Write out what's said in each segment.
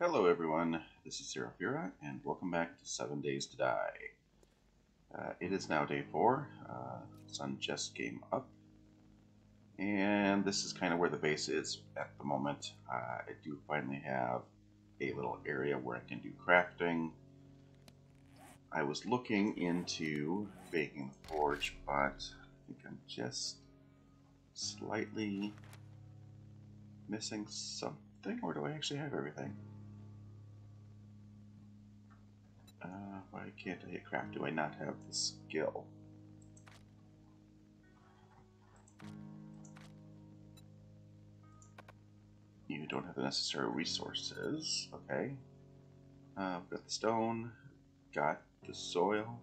Hello everyone, this is Seraphira, and welcome back to 7 Days to Die. Uh, it is now day 4, uh, sun just came up, and this is kind of where the base is at the moment. Uh, I do finally have a little area where I can do crafting. I was looking into baking the forge, but I think I'm just slightly missing something, or do I actually have everything? Uh, why can't I hit craft? Do I not have the skill? You don't have the necessary resources. Okay. Uh, I've got the stone. Got the soil.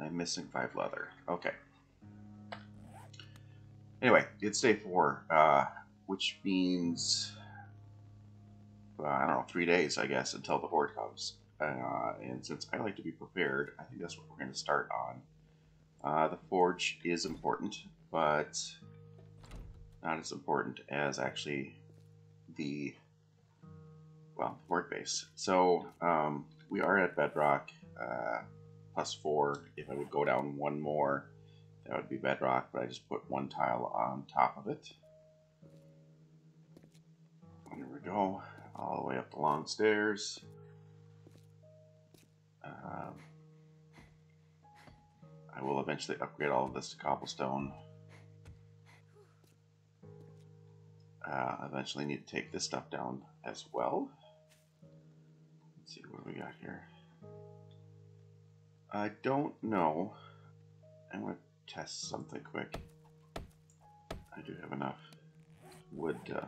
I'm missing five leather. Okay. Anyway, it's day four, uh, which means uh, I don't know, three days, I guess, until the horde comes. Uh, and since I like to be prepared, I think that's what we're going to start on. Uh, the forge is important, but not as important as actually the, well, the horde base. So um, we are at bedrock, uh, plus four. If I would go down one more, that would be bedrock, but I just put one tile on top of it. There we go all the way up the long stairs. Um, I will eventually upgrade all of this to cobblestone. Uh, eventually need to take this stuff down as well. Let's see what we got here. I don't know. I'm going to test something quick. I do have enough wood uh,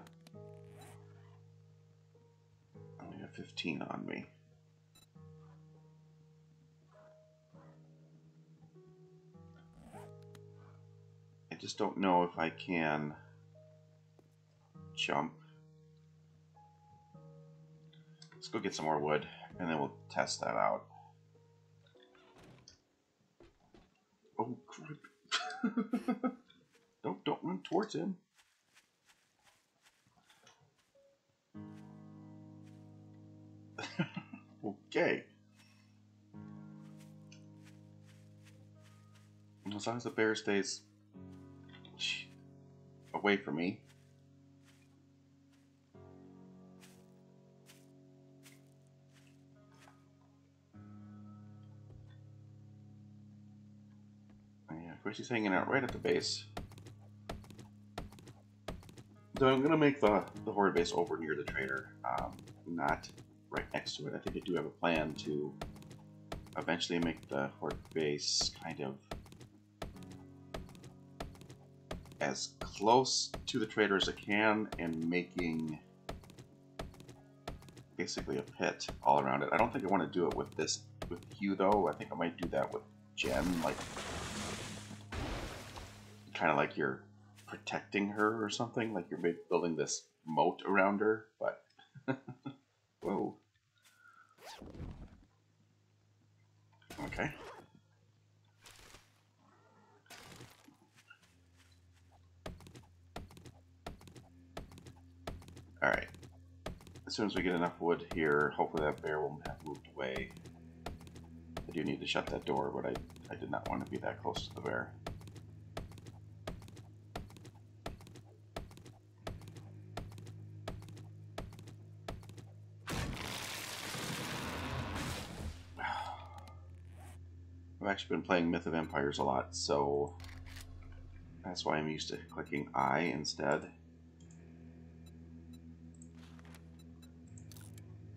15 on me. I just don't know if I can jump. Let's go get some more wood and then we'll test that out. Oh crap. don't don't run towards him. okay. As long as the bear stays away from me. Yeah, of course he's hanging out right at the base. So I'm going to make the, the horde base over near the trader, um, not right next to it. I think I do have a plan to eventually make the horde base kind of as close to the trader as I can and making basically a pit all around it. I don't think I want to do it with this with Hugh though. I think I might do that with Jen, like kind of like you're protecting her or something, like you're building this moat around her, but whoa. Okay. Alright. As soon as we get enough wood here, hopefully that bear won't have moved away. I do need to shut that door, but I, I did not want to be that close to the bear. Been playing Myth of Empires a lot, so that's why I'm used to clicking I instead.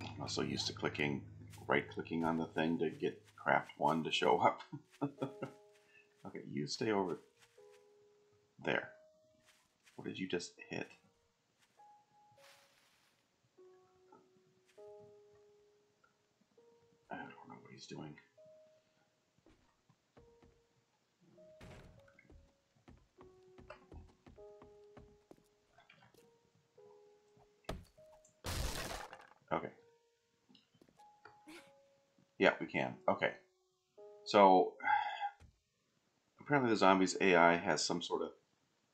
I'm also used to clicking, right-clicking on the thing to get craft 1 to show up. okay, you stay over there. What did you just hit? I don't know what he's doing. Okay. Yeah, we can. Okay. So, apparently the zombies AI has some sort of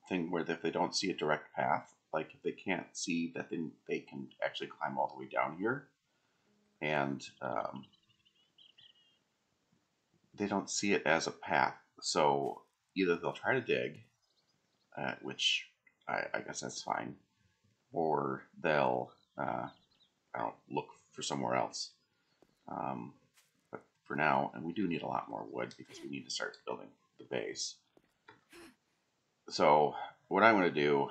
thing where if they don't see a direct path, like if they can't see that then they can actually climb all the way down here and um, they don't see it as a path so either they'll try to dig uh, which I, I, guess that's fine or they'll uh, I don't look for somewhere else um, but for now and we do need a lot more wood because we need to start building the base so what I'm going to do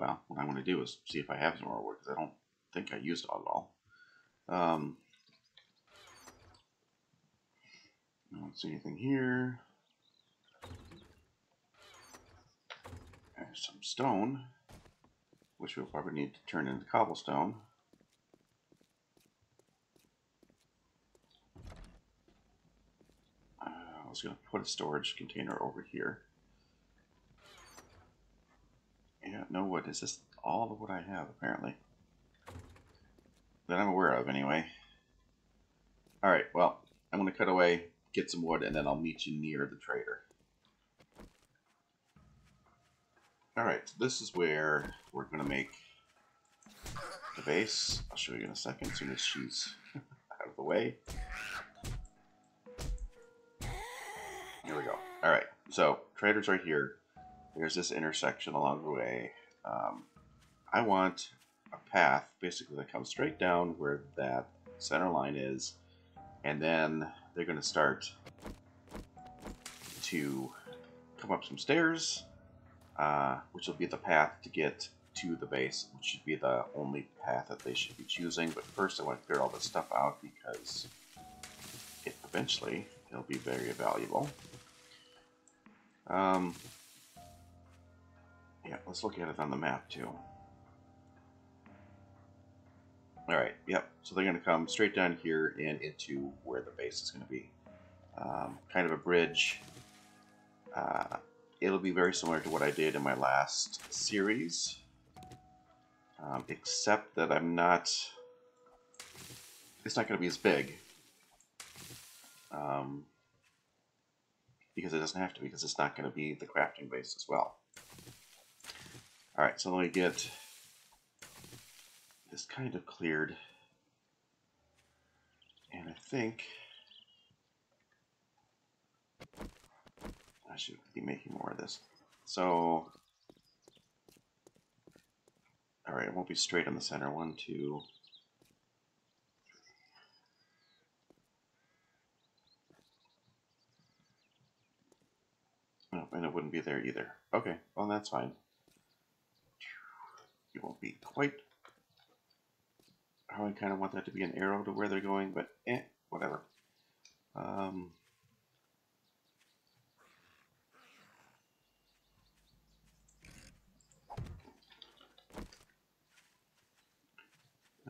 well, what I'm going to do is see if I have some more wood, because I don't think I used it all. Um, I don't see anything here. There's some stone, which we'll probably need to turn into cobblestone. Uh, I was going to put a storage container over here. Yeah, no wood. Is this all the wood I have, apparently? That I'm aware of, anyway. Alright, well, I'm going to cut away, get some wood, and then I'll meet you near the trader. Alright, so this is where we're going to make the base. I'll show you in a second, as soon as she's out of the way. Here we go. Alright, so trader's right here there's this intersection along the way. Um, I want a path basically that comes straight down where that center line is, and then they're going to start to come up some stairs, uh, which will be the path to get to the base, which should be the only path that they should be choosing. But first, I want to clear all this stuff out because it, eventually it'll be very valuable. Um, yeah, let's look at it on the map too. Alright, yep, so they're going to come straight down here and into where the base is going to be. Um, kind of a bridge. Uh, it'll be very similar to what I did in my last series. Um, except that I'm not... It's not going to be as big. Um, because it doesn't have to, because it's not going to be the crafting base as well. Alright, so let me get this kind of cleared. And I think I should be making more of this. So, alright, it won't be straight on the center. One, two, Oh, and it wouldn't be there either. Okay, well that's fine. It won't be quite how I kind of want that to be an arrow to where they're going, but eh, whatever. Um,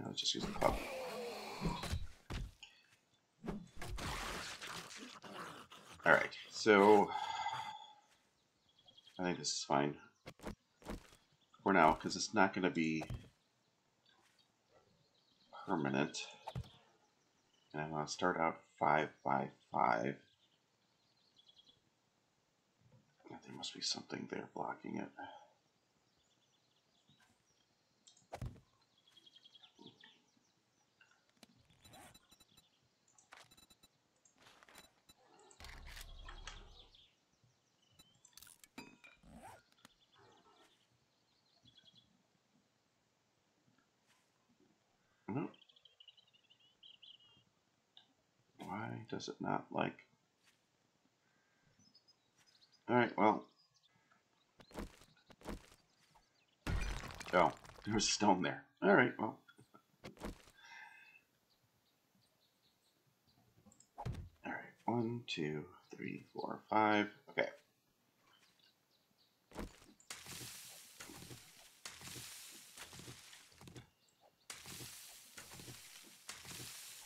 let's just use the club. All right, so I think this is fine for now because it's not going to be permanent. And I'm going to start out 5 by 5. There must be something there blocking it. Does it not like? Alright, well. Oh, there's stone there. Alright, well. Alright, one, two, three, four, five. Okay.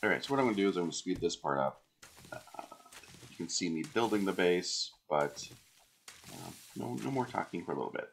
Alright, so what I'm going to do is I'm going to speed this part up can see me building the base, but uh, no, no more talking for a little bit.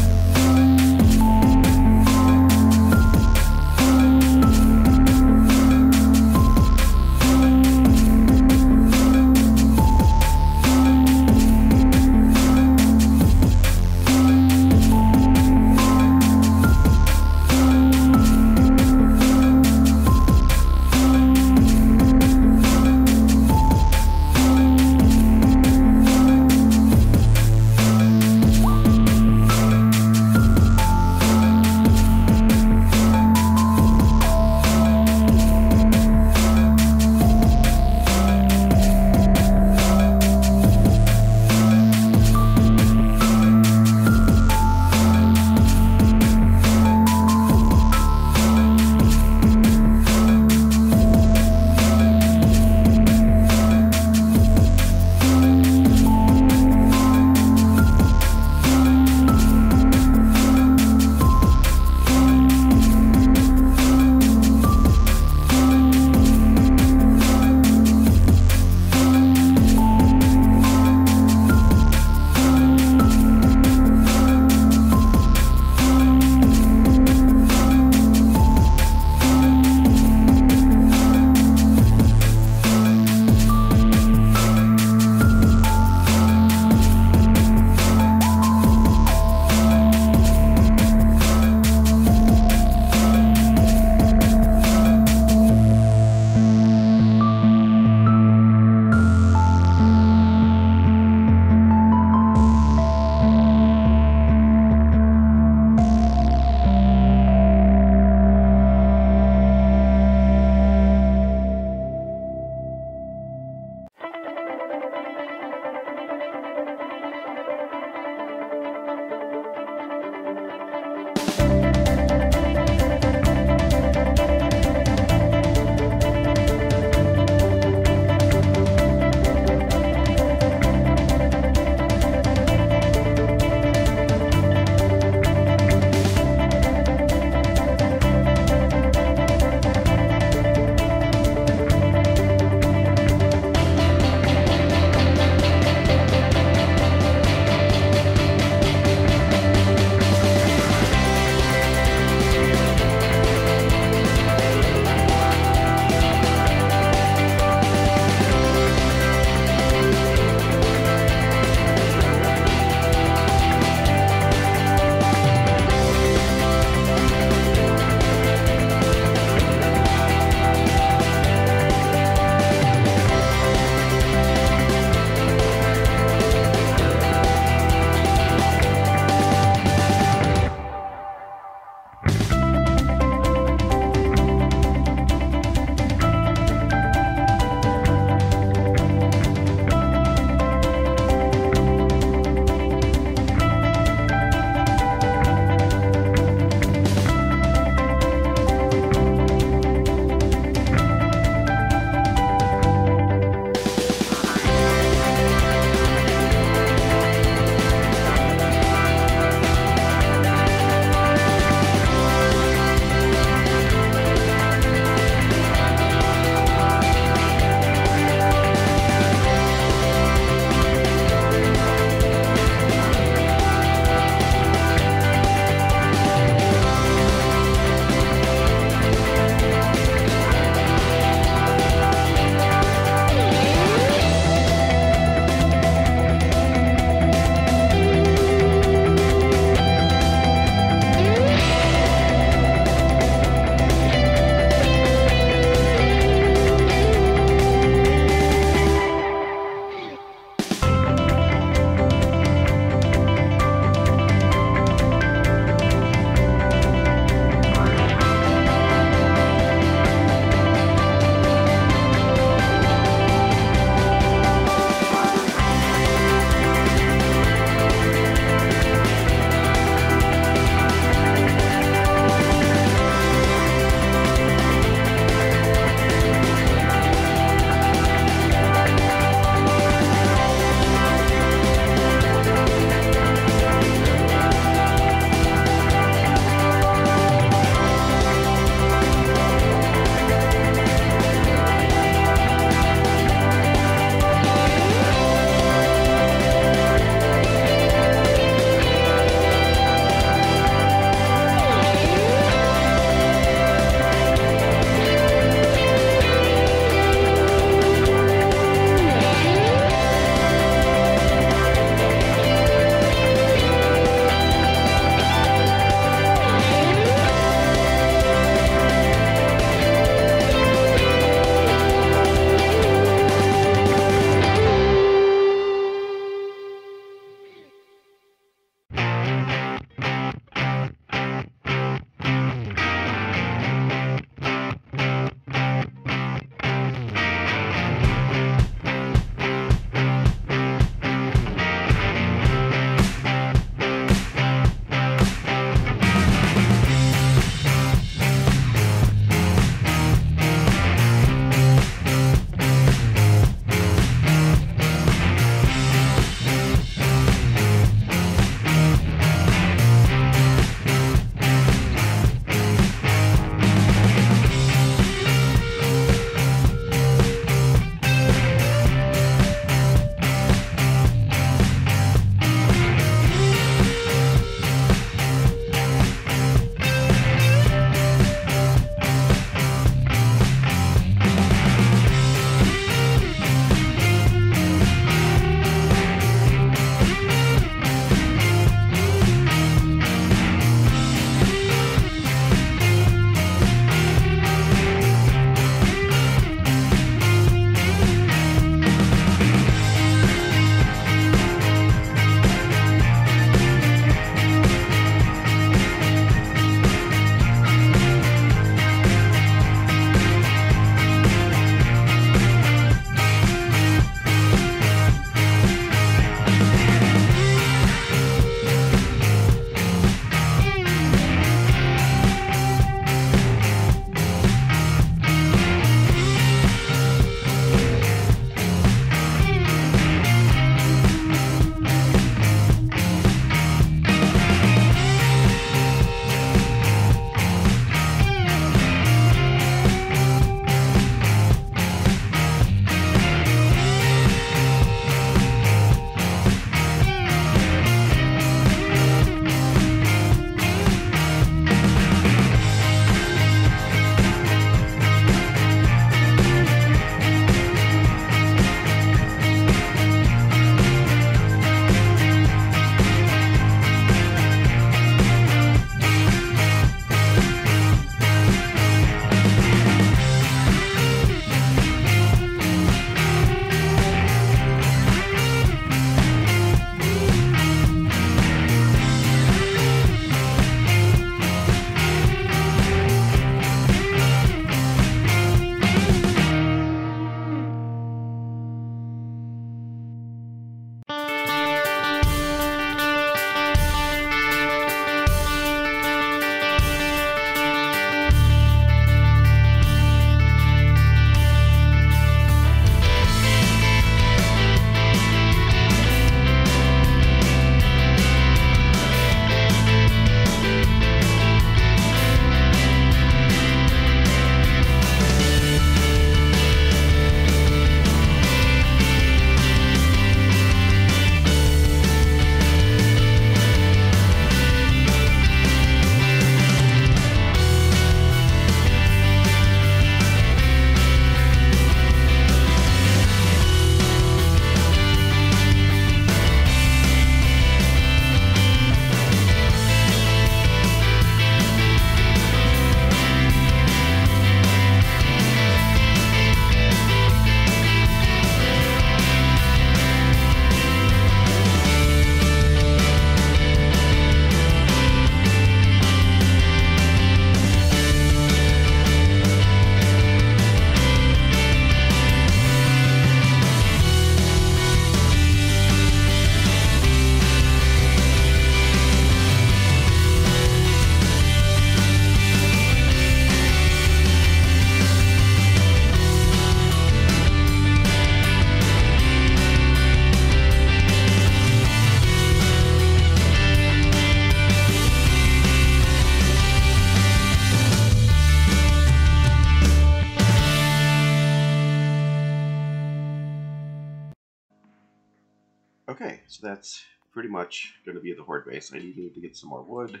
So that's pretty much going to be the horde base. I need to get some more wood,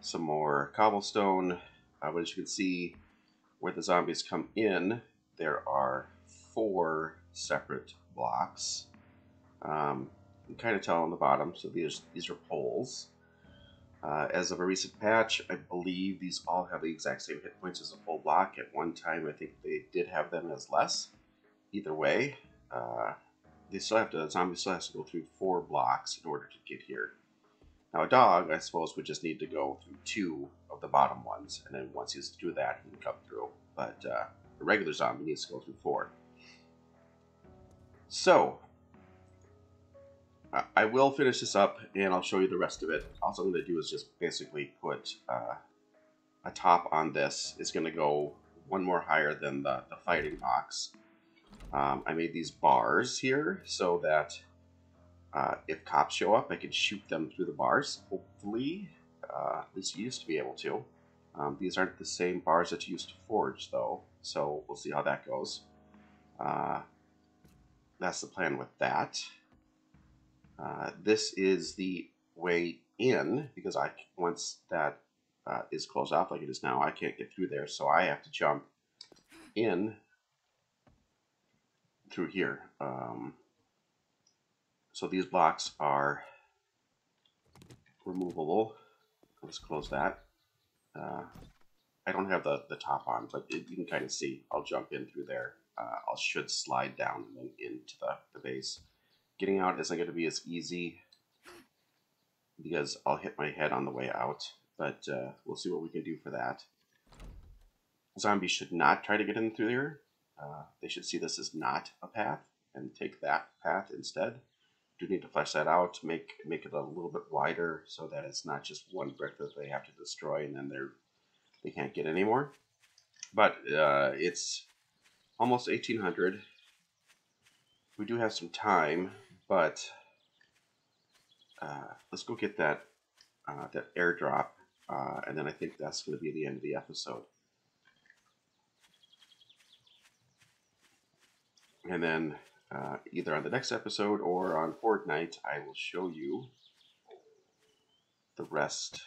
some more cobblestone. Uh, but as you can see, where the zombies come in, there are four separate blocks. Um, you can kind of tell on the bottom, so these, these are poles. Uh, as of a recent patch, I believe these all have the exact same hit points as a full block. At one time, I think they did have them as less. Either way, uh, they still have to, zombie still has to go through four blocks in order to get here. Now a dog, I suppose, would just need to go through two of the bottom ones, and then once he's through that, he can come through. But uh, a regular zombie needs to go through four. So, I will finish this up, and I'll show you the rest of it. All I'm going to do is just basically put uh, a top on this. It's going to go one more higher than the, the fighting box. Um, I made these bars here so that uh, if cops show up, I can shoot them through the bars. Hopefully, uh, used to be able to. Um, these aren't the same bars that you used to forge, though, so we'll see how that goes. Uh, that's the plan with that. Uh, this is the way in, because I once that uh, is closed off like it is now, I can't get through there, so I have to jump in through here. Um, so these blocks are removable. Let's close that. Uh, I don't have the, the top on, but it, you can kind of see. I'll jump in through there. Uh, I should slide down and into the, the base. Getting out isn't going to be as easy because I'll hit my head on the way out, but uh, we'll see what we can do for that. Zombies should not try to get in through here. Uh, they should see this as not a path and take that path instead. Do need to flesh that out, make make it a little bit wider so that it's not just one brick that they have to destroy and then they're they can't get anymore. But uh, it's almost 1800. We do have some time, but uh, let's go get that uh, that airdrop, uh, and then I think that's going to be the end of the episode. And then uh, either on the next episode or on horde night, I will show you the rest.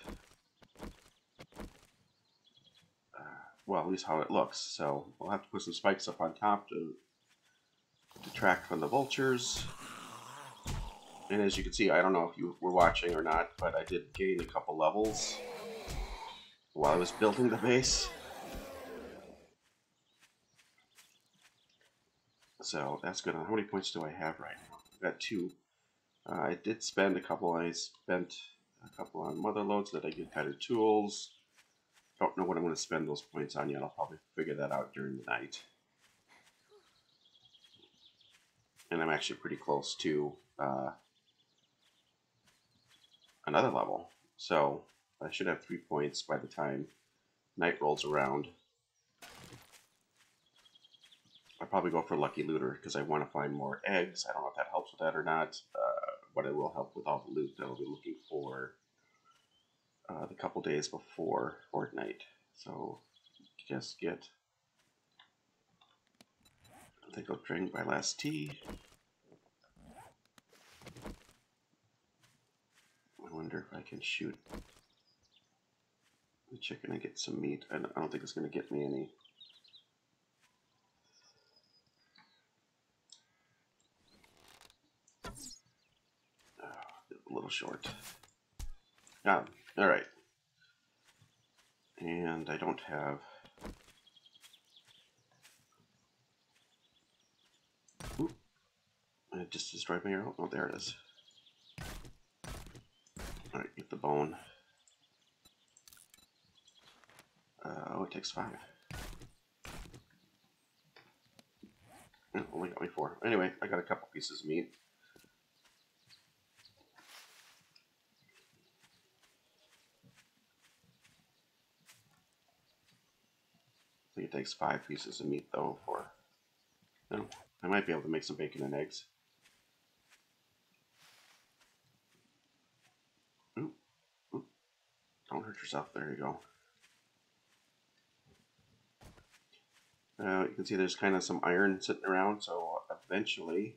Uh, well, at least how it looks. So we'll have to put some spikes up on top to detract from the vultures. And as you can see, I don't know if you were watching or not, but I did gain a couple levels while I was building the base. So that's good. How many points do I have right now? I've got two. Uh, I did spend a couple. I spent a couple on Mother Lodes that I get better tools. Don't know what I'm going to spend those points on yet. I'll probably figure that out during the night. And I'm actually pretty close to uh, another level. So I should have three points by the time night rolls around. I'll probably go for Lucky Looter because I want to find more eggs. I don't know if that helps with that or not, uh, but it will help with all the loot that I'll be looking for uh, the couple days before horde night. So just get. I think I'll drink my last tea. I wonder if I can shoot the chicken and get some meat. I don't think it's going to get me any. A little short. Yeah, all right. And I don't have... Oop. I just destroyed my arrow. Oh, there it is. All right, get the bone. Uh, oh, it takes five. Only got me four. Anyway, I got a couple pieces of meat. It takes five pieces of meat though for, no, I might be able to make some bacon and eggs. Oop, oop. Don't hurt yourself, there you go. Uh, you can see there's kind of some iron sitting around, so eventually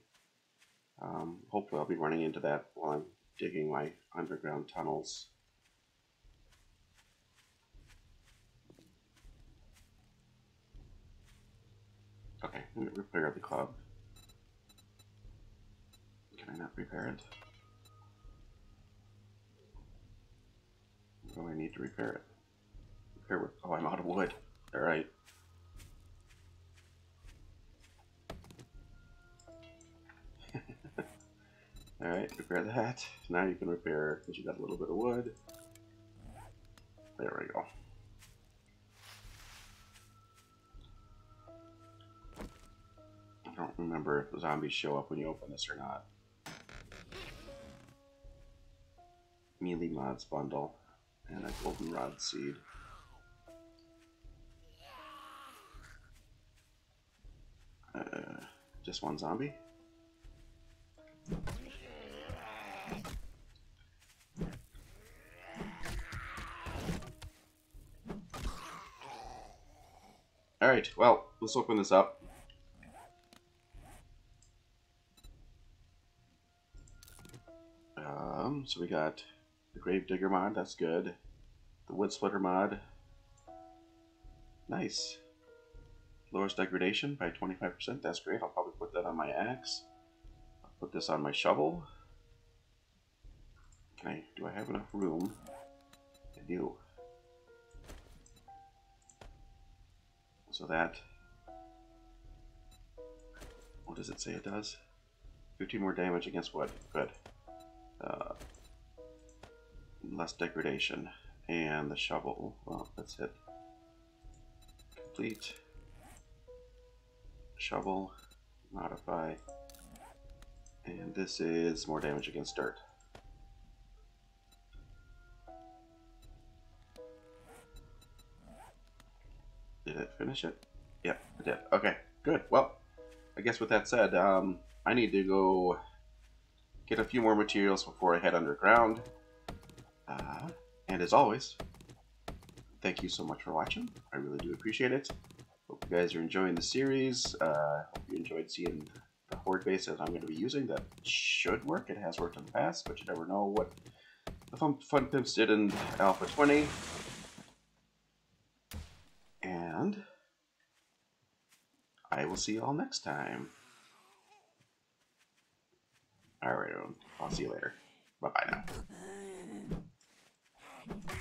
Um, hopefully I'll be running into that while I'm digging my underground tunnels. Okay, repair the club. Can I not repair it? Oh, I need to repair it. Repair with, oh, I'm out of wood. Alright. Alright, repair that. Now you can repair, because you got a little bit of wood. There we go. Don't remember if the zombies show up when you open this or not. Melee mods bundle and a goldenrod seed. Uh, just one zombie? Alright, well, let's open this up. Um, so we got the Grave Digger mod, that's good. The Wood Splitter mod. Nice. Lowers degradation by 25%, that's great. I'll probably put that on my axe. I'll put this on my shovel. Can I, do I have enough room? I do. So that, what does it say it does? 15 more damage against wood, Good. Uh, less degradation. And the shovel, well, that's it. Complete. Shovel, modify. And this is more damage against dirt. Did it finish it? Yeah, it did. Okay, good. Well, I guess with that said, um, I need to go get a few more materials before I head underground. Uh, and as always, thank you so much for watching. I really do appreciate it. Hope you guys are enjoying the series. Uh, hope you enjoyed seeing the horde base that I'm going to be using. That should work. It has worked in the past, but you never know what the Fun, Fun Pimps did in Alpha 20. And I will see you all next time. All right. I'll see you later. Bye bye now.